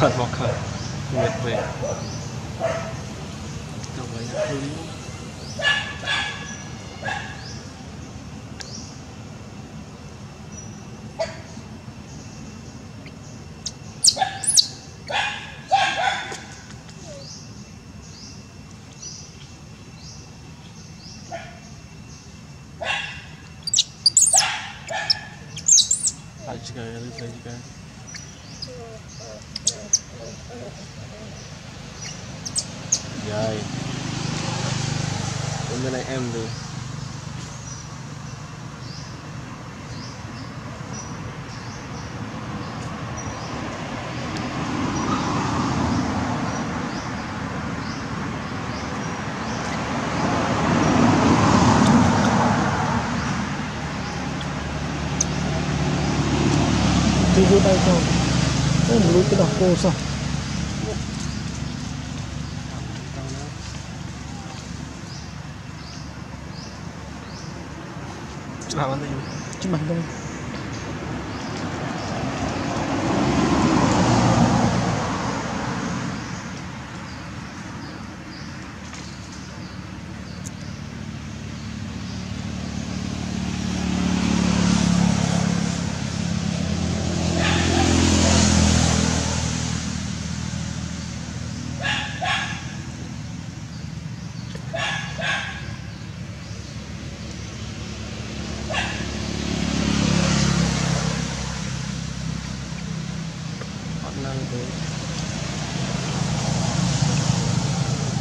Matt Walker. Wait, wait. Don't rồi. Bên này em được. đi cho đây Ghiền Mì Gõ Để cái bỏ lỡ sao? video hấp dẫn 金牌湾的鱼金牌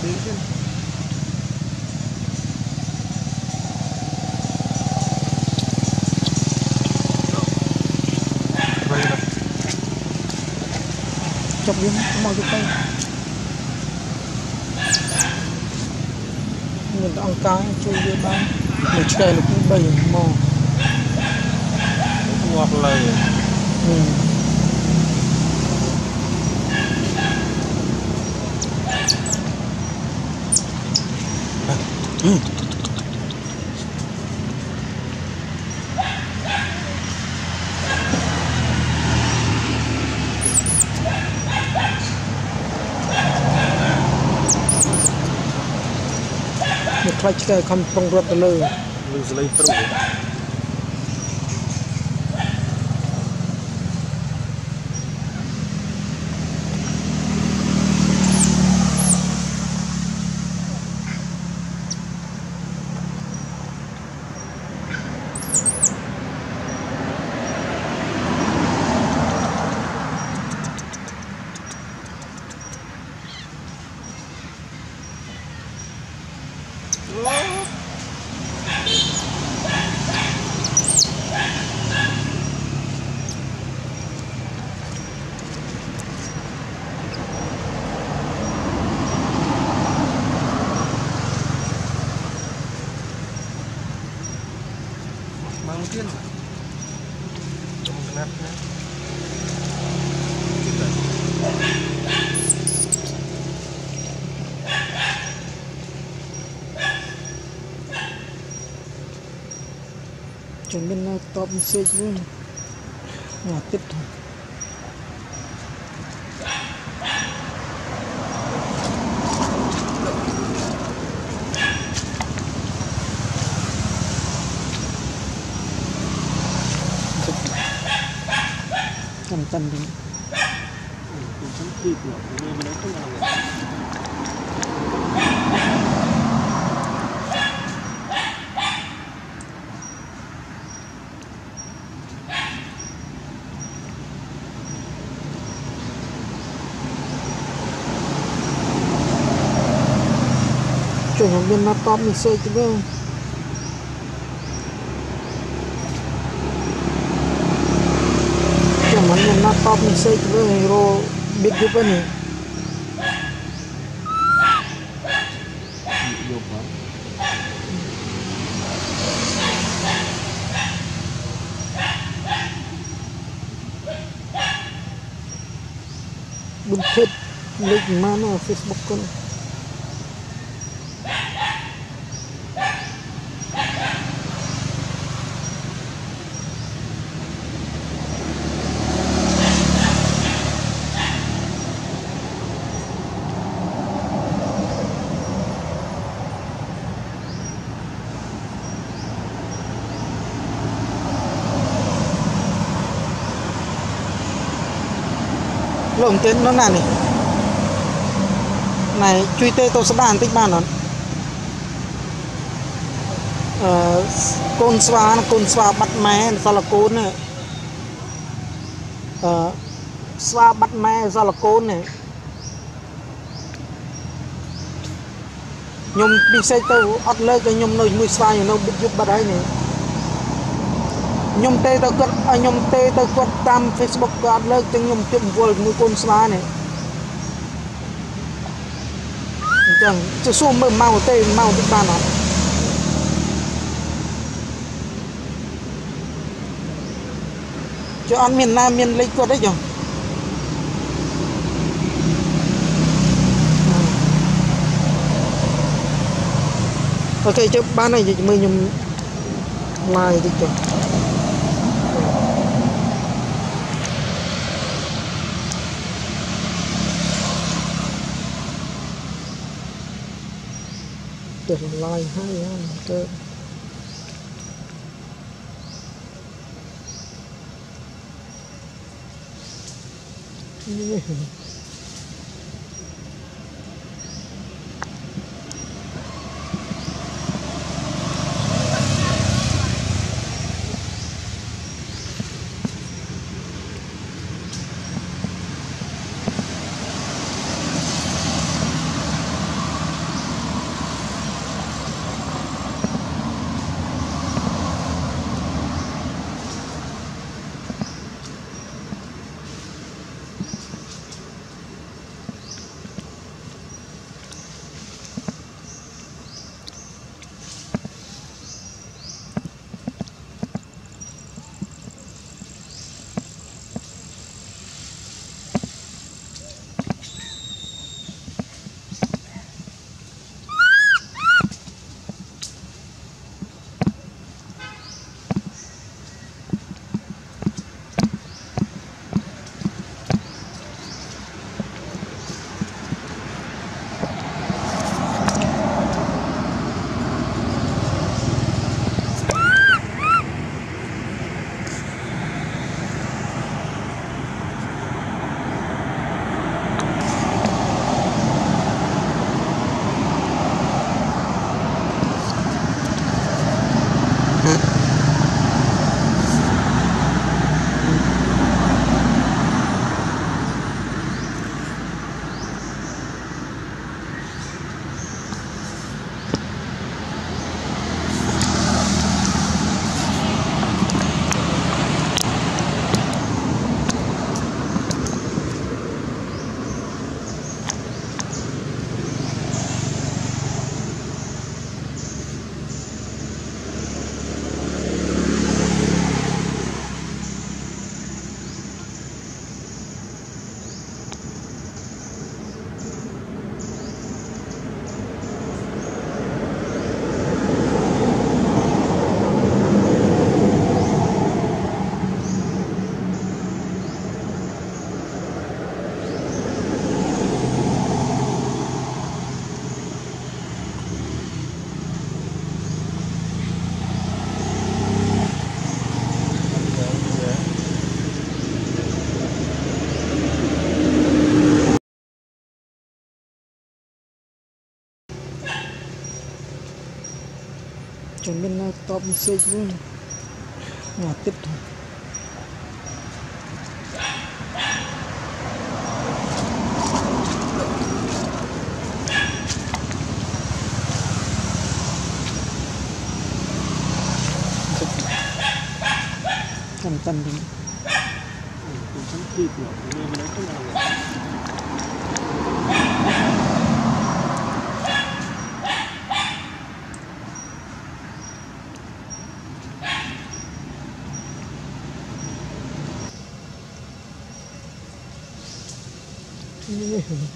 Đi chứ. Chọc viên mọi cái tay mình đã ăn cái chui vô bán một chè là cũng bảy mò ngọt lời. Ừ. ខ្លាច់ឆ្កែខំប្រងរត់ទៅលើលើសលីព្រោះ Trong internet nhé chuẩn bên top xích luôn. Nhà tiếp thôi Tầm tầm đi Trong thịt của người mà nó không làm Chuẩn hàng bên nó top mình xây chứ đâu naman yung not top mistake doon Hero big open eh Good tip. Like mana Facebook ko na. លោកមិនទេនោះណានេះណៃជួយទេទៅស្ដារបន្តិចបានអត់អឺកូនស្វាកូនស្វាបាត់ម៉ែសល់កូននេះអឺស្វាបាត់ម៉ែសល់កូននេះខ្ញុំពិសេសទៅអត់លើកឲ្យខ្ញុំនៅជាមួយស្វាខ្ញុំនៅយប់បាត់ហើយនេះ ខ្ញុំទេទៅគាត់ឲ្យខ្ញុំទេទៅគាត់តាម Facebook ក៏អត់លើកទាំងខ្ញុំជិះវល់ជាមួយកូនស្វានេះអញ្ចឹងជិះសួរមើលមកទេមកតិចបានអត់ចុះអត់មានណាមានលេខគាត់ទេចុះអូខេចុះបានហើយមើលខ្ញុំ live តិចចុះ doesn't lie high on the dirt. chuẩn bên top 6 luôn mà tiếp thôi cầm tầm đi. Ừ, cũng sẵn kịp rồi, nên nó không nào 嗯